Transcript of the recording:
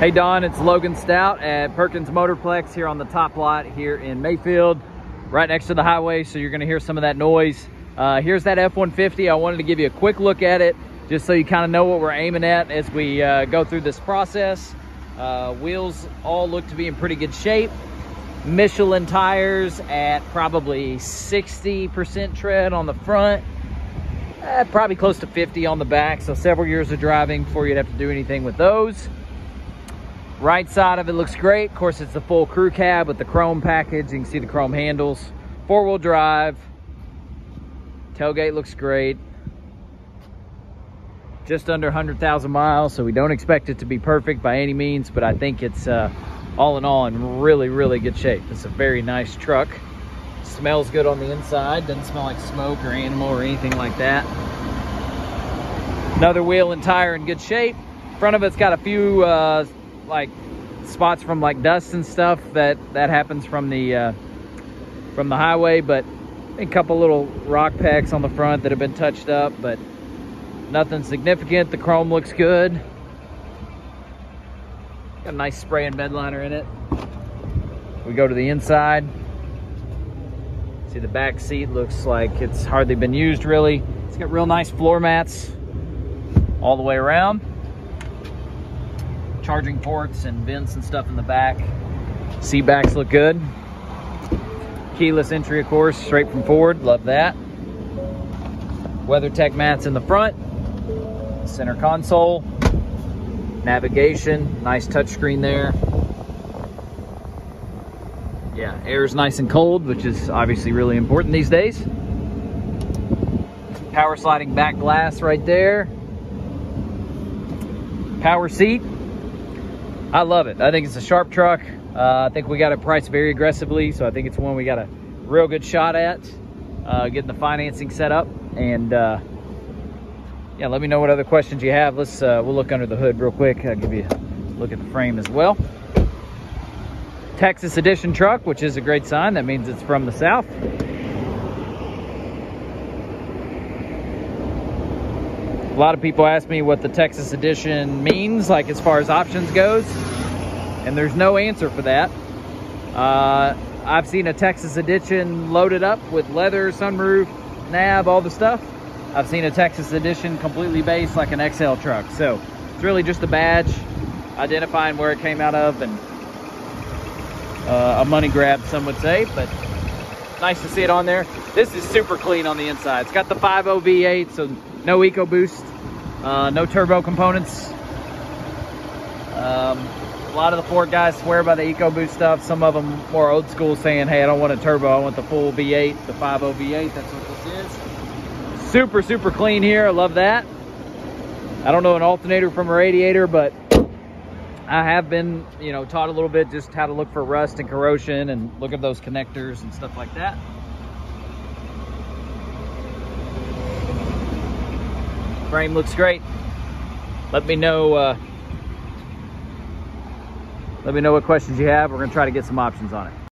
Hey Don, it's Logan Stout at Perkins Motorplex here on the top lot here in Mayfield, right next to the highway, so you're gonna hear some of that noise. Uh, here's that F-150. I wanted to give you a quick look at it, just so you kind of know what we're aiming at as we uh, go through this process. Uh, wheels all look to be in pretty good shape. Michelin tires at probably 60% tread on the front, eh, probably close to 50 on the back, so several years of driving before you'd have to do anything with those. Right side of it looks great. Of course, it's the full crew cab with the chrome package. You can see the chrome handles. Four-wheel drive. Tailgate looks great. Just under 100,000 miles, so we don't expect it to be perfect by any means, but I think it's uh, all in all in really, really good shape. It's a very nice truck. Smells good on the inside. Doesn't smell like smoke or animal or anything like that. Another wheel and tire in good shape. Front of it's got a few uh, like spots from like dust and stuff that that happens from the uh, from the highway but a couple little rock packs on the front that have been touched up but nothing significant. The chrome looks good. Got a nice spray and bed liner in it. We go to the inside. See the back seat looks like it's hardly been used really. It's got real nice floor mats all the way around charging ports and vents and stuff in the back. Seat backs look good. Keyless entry, of course, straight from Ford. Love that. WeatherTech mats in the front. Center console. Navigation. Nice touchscreen there. Yeah, air is nice and cold, which is obviously really important these days. Power sliding back glass right there. Power seat. I love it. I think it's a sharp truck. Uh, I think we got it priced very aggressively, so I think it's one we got a real good shot at uh, getting the financing set up. And uh, yeah, let me know what other questions you have. Let's uh, we'll look under the hood real quick. I'll give you a look at the frame as well. Texas Edition truck, which is a great sign. That means it's from the South. Lot of people ask me what the Texas Edition means, like as far as options goes, and there's no answer for that. Uh, I've seen a Texas Edition loaded up with leather, sunroof, nav, all the stuff. I've seen a Texas Edition completely based like an XL truck. So it's really just a badge identifying where it came out of and uh, a money grab, some would say, but nice to see it on there. This is super clean on the inside. It's got the 5.0 V8, so no EcoBoost, uh, no turbo components. Um, a lot of the Ford guys swear by the EcoBoost stuff. Some of them more old school saying, hey, I don't want a turbo. I want the full V8, the 5.0 V8. That's what this is. Super, super clean here. I love that. I don't know an alternator from a radiator, but I have been, you know, taught a little bit just how to look for rust and corrosion and look at those connectors and stuff like that. Frame looks great. Let me know. Uh, let me know what questions you have. We're gonna try to get some options on it.